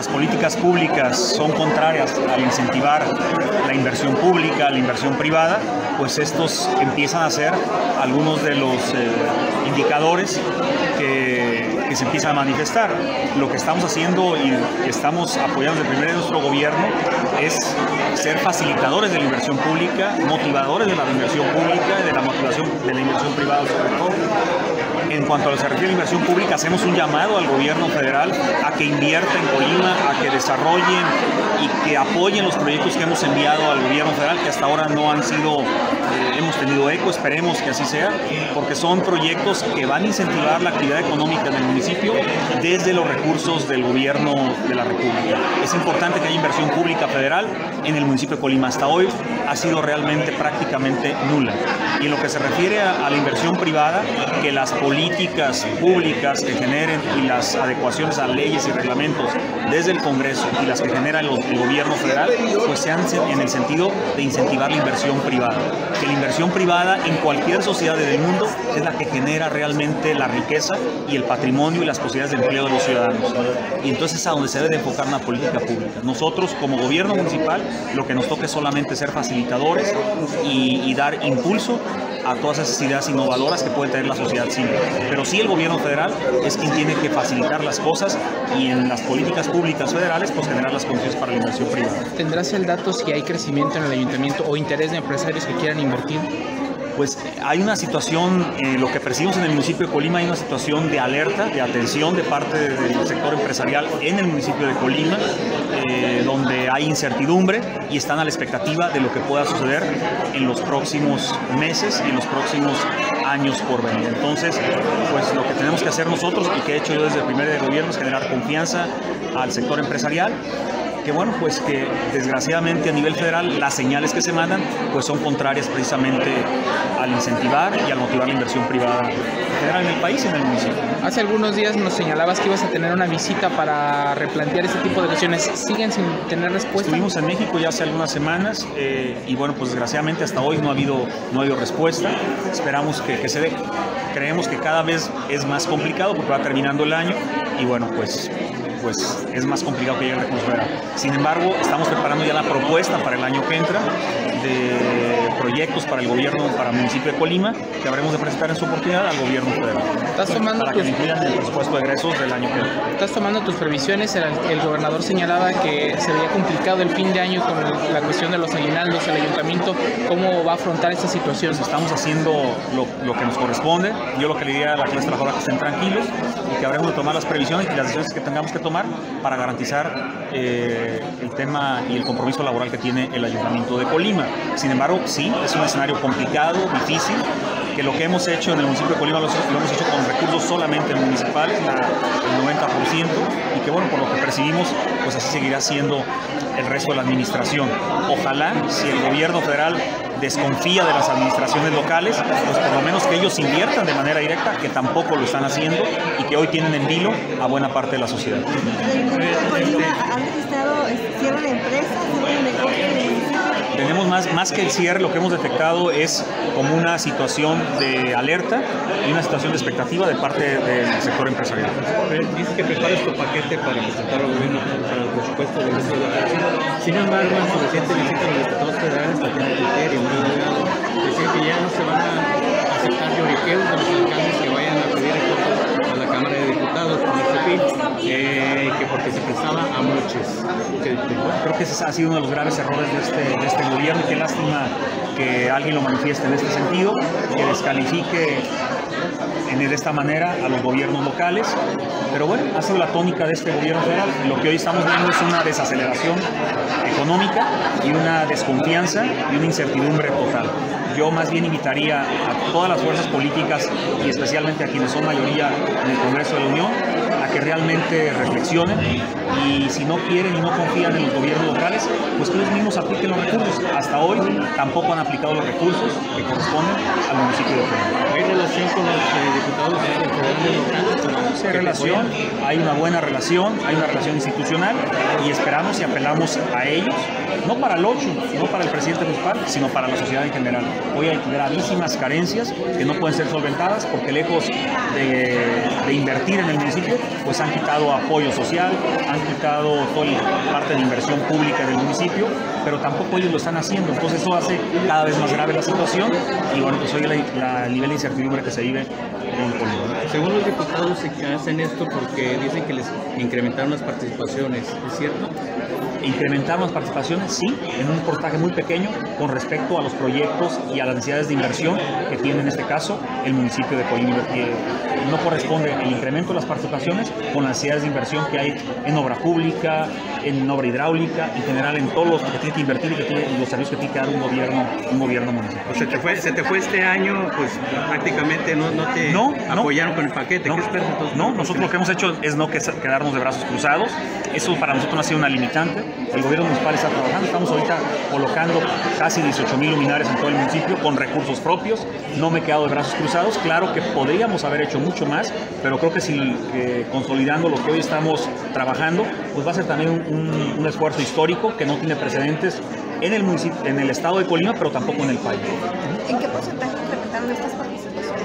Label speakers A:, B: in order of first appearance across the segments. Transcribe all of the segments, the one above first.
A: las políticas públicas son contrarias al incentivar la inversión pública, la inversión privada, pues estos empiezan a ser algunos de los eh, indicadores que, se empiezan a manifestar. Lo que estamos haciendo y estamos apoyando desde primer nuestro gobierno es ser facilitadores de la inversión pública, motivadores de la inversión pública, de la motivación de la inversión privada sobre todo. En cuanto a lo que se refiere a la inversión pública, hacemos un llamado al gobierno federal a que invierta en Colima, a que desarrollen y que apoyen los proyectos que hemos enviado al gobierno federal, que hasta ahora no han sido, eh, hemos tenido eco, esperemos que así sea, porque son proyectos que van a incentivar la actividad económica en el municipio desde los recursos del gobierno de la República. Es importante que haya inversión pública federal en el municipio de Colima. Hasta hoy ha sido realmente prácticamente nula. Y en lo que se refiere a, a la inversión privada, que las políticas públicas que generen y las adecuaciones a leyes y reglamentos desde el Congreso y las que genera el, el gobierno federal, pues sean en el sentido de incentivar la inversión privada. Que la inversión privada en cualquier sociedad del mundo es la que genera realmente la riqueza y el patrimonio y las posibilidades de empleo de los ciudadanos. Y entonces es a donde se debe enfocar una política pública. Nosotros como gobierno municipal lo que nos toca es solamente ser facilitadores y, y dar impulso a todas esas ideas innovadoras que puede tener la sociedad civil. Pero sí el gobierno federal es quien tiene que facilitar las cosas y en las políticas públicas federales pues generar las condiciones para la inversión privada.
B: ¿Tendrás el dato si hay crecimiento en el ayuntamiento o interés de empresarios que quieran invertir?
A: Pues hay una situación, eh, lo que percibimos en el municipio de Colima, hay una situación de alerta, de atención de parte del sector empresarial en el municipio de Colima, eh, donde hay incertidumbre y están a la expectativa de lo que pueda suceder en los próximos meses y en los próximos años por venir. Entonces, pues lo que tenemos que hacer nosotros y que he hecho yo desde el primer gobierno es generar confianza al sector empresarial que bueno, pues que desgraciadamente a nivel federal las señales que se mandan pues son contrarias precisamente al incentivar y al motivar la inversión privada federal en el país y en el municipio.
B: Hace algunos días nos señalabas que ibas a tener una visita para replantear este tipo de cuestiones. ¿Siguen sin tener respuesta?
A: Estuvimos en México ya hace algunas semanas eh, y bueno, pues desgraciadamente hasta hoy no ha habido, no ha habido respuesta. Esperamos que, que se dé. Creemos que cada vez es más complicado porque va terminando el año y bueno, pues pues es más complicado que llegue recurso federal. Sin embargo, estamos preparando ya la propuesta para el año que entra de proyectos para el gobierno, para el municipio de Colima, que habremos de presentar en su oportunidad al gobierno federal.
B: ¿Estás tomando
A: para
B: tus...
A: que incluyan el presupuesto de egresos del año que.
B: ¿Estás tomando tus previsiones? El, el, gobernador señalaba que se veía complicado el fin de año con el, la cuestión de los aguinaldos, el ayuntamiento, ¿cómo va a afrontar esta situación?
A: Pues estamos haciendo lo, lo, que nos corresponde. Yo lo que le diría a la clase trabajadora que estén tranquilos y que habremos de tomar las previsiones y las decisiones que tengamos que tomar para garantizar eh, el tema y el compromiso laboral que tiene el ayuntamiento de Colima. Sin embargo, sí, es un escenario complicado, difícil, que lo que hemos hecho en el municipio de Colima lo, hemos hecho con recursos solamente municipales, el 90%, y que bueno, por lo que percibimos, pues así seguirá siendo el resto de la administración. Ojalá, si el gobierno federal desconfía de las administraciones locales, pues por lo menos que ellos inviertan de manera directa, que tampoco lo están haciendo y que hoy tienen en vilo a buena parte de la sociedad.
C: ¿Han registrado cierre de empresas, cierre de negocios?
A: Tenemos más, más que el cierre, lo que hemos detectado es como una situación de alerta y una situación de expectativa de parte del sector empresarial.
D: Dices que preparas tu paquete para presentar al gobierno para el presupuesto de la federación. Sin embargo, en su reciente visita a los diputados federales, Tatiana Criterio, muy delegado, decía que ya no se van a aceptar lloriqueos de los alcaldes que vayan a pedir recursos a la Cámara de Diputados con este fin, eh, que porque se prestaba
A: creo que ese ha sido uno de los graves errores de este, de este gobierno y qué lástima que alguien lo manifieste en este sentido, que descalifique en, de esta manera a los gobiernos locales. Pero bueno, ha sido la tónica de este gobierno federal. Lo que hoy estamos viendo es una desaceleración económica y una desconfianza y una incertidumbre total. Yo más bien invitaría a todas las fuerzas políticas y especialmente a quienes son mayoría en el Congreso de la Unión a que realmente reflexionen y si no quieren y no confían en los gobiernos locales, pues que ellos mismos apliquen los recursos. Hasta hoy tampoco han aplicado los recursos que corresponden al municipio de Colima.
D: ¿Hay relación con los eh, diputados federales locales?
A: Hay una buena relación, hay una relación institucional y esperamos y apelamos a ellos, no para el 8, no para el presidente municipal, sino para la sociedad en general. Hoy hay gravísimas carencias que no pueden ser solventadas porque lejos de, invertir en el municipio, pues han quitado apoyo social, han quitado toda la parte de inversión pública del municipio, pero tampoco ellos lo están haciendo. Entonces eso hace cada vez más grave la situación y bueno, pues hoy el nivel de incertidumbre que se vive
D: Según los diputados se hacen esto porque dicen que les incrementaron las participaciones, ¿es cierto?
A: incrementaron las participaciones, sí, en un porcentaje muy pequeño con respecto a los proyectos y a las necesidades de inversión que tiene en este caso el municipio de Colima. No corresponde el incremento de las participaciones con las necesidades de inversión que hay en obra pública, en obra hidráulica, en general en todos los que tiene que invertir y, que tiene, los servicios que tiene que dar un gobierno, un gobierno municipal.
D: O se te fue, se te fue este año, pues prácticamente no, no te
A: no,
D: apoyaron
A: no,
D: con el paquete.
A: No,
D: ¿Qué esperas entonces?
A: No, nosotros lo que hemos hecho es no quedarnos de brazos cruzados. Eso para nosotros no ha sido una limitante. El gobierno municipal está trabajando. Estamos ahorita colocando casi 18 mil luminarias en todo el municipio con recursos propios. No me he quedado de brazos cruzados. Claro que podríamos haber hecho mucho más, pero creo que si eh, consolidando lo que hoy estamos trabajando, pues va a ser también un, un, un esfuerzo histórico que no tiene precedentes en el, municipio, en el estado de Colima, pero tampoco en el país.
C: ¿En qué porcentaje incrementaron estas participaciones?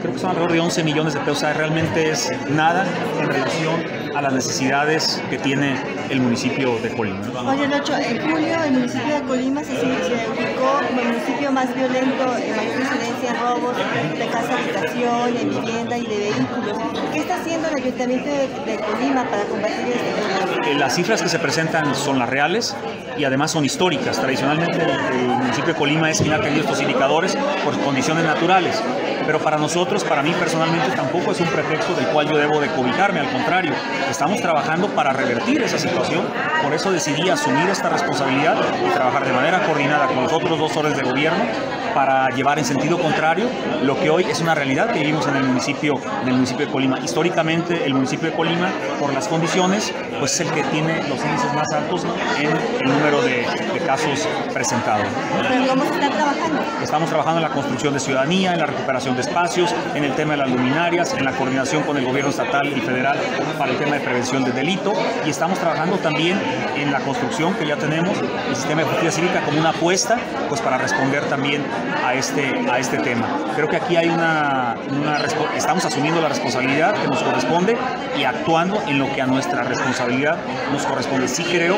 A: Creo que son alrededor de 11 millones de pesos, o sea, realmente es nada en relación a las necesidades que tiene el municipio de Colima.
C: Oye, Nacho, en julio el municipio de Colima se identificó como el municipio más violento, en mayor incidencia en robos de casa habitación, en vivienda y de vehículos. ¿Qué está haciendo el ayuntamiento de, de Colima para combatir este problema?
A: Eh, Las cifras que se presentan son las reales y además son históricas. Tradicionalmente el, el municipio de Colima es quien ha tenido estos indicadores por condiciones naturales. Pero para nosotros, para mí personalmente, tampoco es un pretexto del cual yo debo de cobijarme. Al contrario, estamos trabajando para revertir esa situación. Por eso decidí asumir esta responsabilidad y trabajar de manera coordinada con los otros dos órdenes de gobierno para llevar en sentido contrario lo que hoy es una realidad que vivimos en el municipio, en el municipio de Colima. Históricamente, el municipio de Colima, por las condiciones, pues es el que tiene los índices más altos en el número de, de casos presentados.
C: ¿Pero cómo se está trabajando?
A: Estamos trabajando en la construcción de ciudadanía, en la recuperación de espacios, en el tema de las luminarias, en la coordinación con el gobierno estatal y federal para el tema de prevención del delito y estamos trabajando también en la construcción que ya tenemos el sistema de justicia cívica como una apuesta pues para responder también a este, a este tema. Creo que aquí hay una, una estamos asumiendo la responsabilidad que nos corresponde y actuando en lo que a nuestra responsabilidad nos corresponde. Sí creo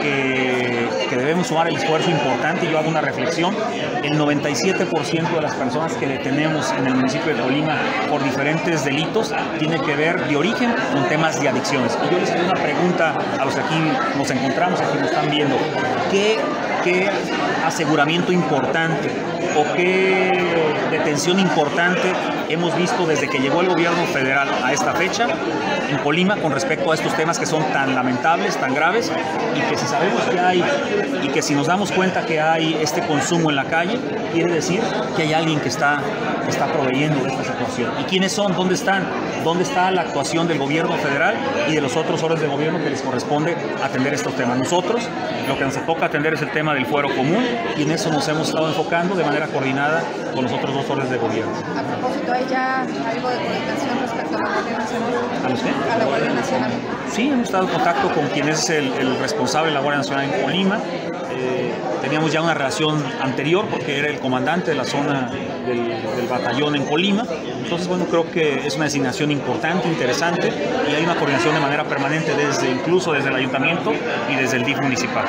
A: que, debemos sumar el esfuerzo importante yo hago una reflexión. El 97% de las personas que detenemos en el municipio de Colima por diferentes delitos tiene que ver de origen con temas de adicciones. Y yo les hago una pregunta a aquí nos encontramos, aquí nos están viendo. ¿Qué, qué aseguramiento importante o qué detención importante hemos visto desde que llegó el gobierno federal a esta fecha en Colima con respecto a estos temas que son tan lamentables, tan graves y que si sabemos que hay y que si nos damos cuenta que hay este consumo en la calle, quiere decir que hay alguien que está, está proveyendo esta situación. ¿Y quiénes son? ¿Dónde están? ¿Dónde está la actuación del gobierno federal y de los otros órdenes de gobierno que les corresponde atender estos temas? Nosotros lo que nos toca atender es el tema del fuero común y en eso nos hemos estado enfocando de manera coordinada con los otros dos órdenes de gobierno.
E: A propósito, ¿hay ya algo de coordinación respecto a la Guardia Nacional?
A: ¿A los qué?
E: A la Guardia Nacional.
A: Sí, hemos estado en contacto con quien es el, el responsable de la Guardia Nacional en Colima. Eh, teníamos ya una relación anterior porque era el comandante de la zona del, del, batallón en Colima. Entonces, bueno, creo que es una designación importante, interesante y hay una coordinación de manera permanente desde incluso desde el ayuntamiento y desde el DIF municipal.